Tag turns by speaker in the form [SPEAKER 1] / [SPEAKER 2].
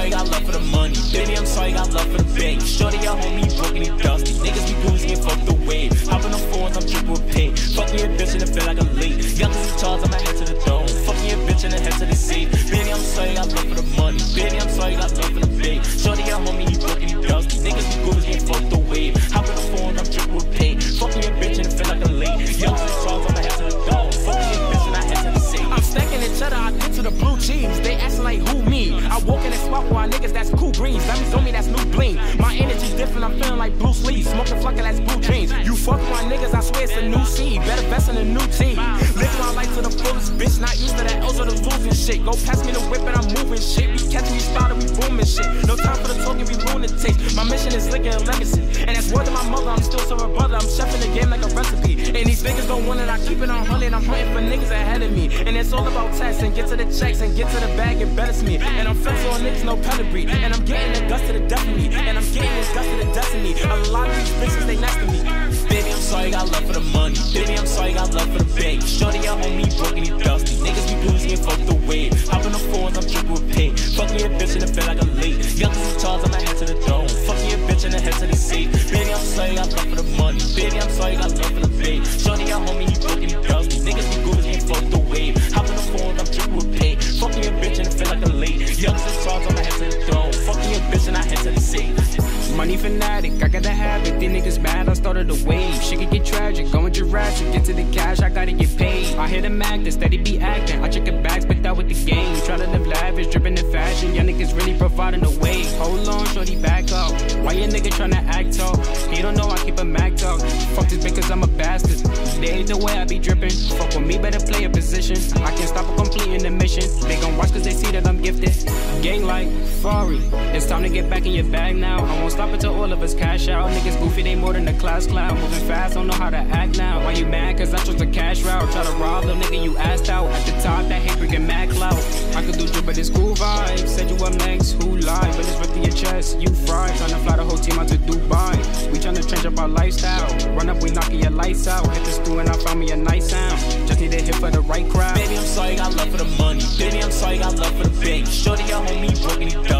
[SPEAKER 1] sorry, got love for the money. Baby, I'm sorry, got love for the bank. Shorty, y'all homie, broken and dusty. Niggas be boozy and fuck the wave. Hopping on fours, I'm triple paid. Fuck me a bitch and I feel like I'm late. Young as Charles, I'ma head to the dome. Fuck me a bitch and I head to the sea. Baby, I'm sorry, got love for the money. Baby, I'm sorry, got love for the bank. Shorty, y'all homie, he broken and dusty. Niggas be boozy and fuck the wave. Hopping on fours, I'm triple paid. Fuck me a bitch and I feel like I'm late. Young as Charles, I'ma head to the dome. Fuck me a bitch and I head to the sea. I'm
[SPEAKER 2] stacking the cheddar, I get to the blue jeans. They asking like who, I walk in a spot with my niggas that's cool greens. That means show me that's new bling. My energy's different, I'm feeling like Bruce Lee. Smoking fluckin' that's blue jeans. You fuck with my niggas, I swear it's a new seed. Better best in a new team. Live my life to the fullest, bitch. Not used to that L's or the losing shit. Go past me the whip and I'm moving shit. We catching, we spotted, we booming shit. No time for the talking, we lunatics. My mission is licking a legacy. And that's word to my mother, I'm still so her brother. I'm chefing the game like a recipe. And these niggas don't want it, I keep it on hundred. I'm hunting for niggas ahead of me. And it's all about tests and get to the checks and get to the bag, it betters me. And I'm flexing on niggas, no pedigree. And I'm getting the guts to the death of me. And I'm getting this guts to the destiny. A lot of these bitches, they next to me.
[SPEAKER 1] Baby, I'm sorry, I got love for the money. Baby, I'm sorry, I got love for the bag. Shorty, your homie, broken, he dusty. Niggas be bluesy and fuck the way. Hop in the phones, I'm triple with pay. Fuck me a bitch and it feel like
[SPEAKER 3] Money fanatic, I got the habit. These niggas mad, I started a wave. Shit could get tragic, going Jurassic. Get to the cash, I gotta get paid. I hit a mag, the steady be acting. I check the bags, but out with the game. Try to live lavish, dripping in fashion. Young niggas really providing the way. Hold on, shorty, back up. Why your nigga tryna act tough? He don't know I keep a mag talk. Fuck this bitch, cause I'm a bastard. They ain't the way I be dripping. Fuck with me, better play a position. I can't stop a completing the mission. They gon' watch cause they see that I'm gifted. Gang like Fari. It's time to get back in your bag now. I won't stop until all of us cash out. Niggas goofy, they more than a class clown. Moving fast, don't know how to act now. Why you mad? Cause I chose the cash route. Try to rob the nigga you asked out. At the top, that hate freaking mad clout. I could do drip, but it's cool vibes. Said you up next, who lied? But it's ripped to your chest. You fried, Trying to fly the whole team out to Dubai. Our lifestyle. Run up, we knocking your lights out. Hit the stool and I found me a nice sound. Just need a hit for the right crowd. Baby,
[SPEAKER 1] I'm sorry, got love for the money. Baby, I'm sorry, got love for the bag. Shorty, your homie, broken, he dusty.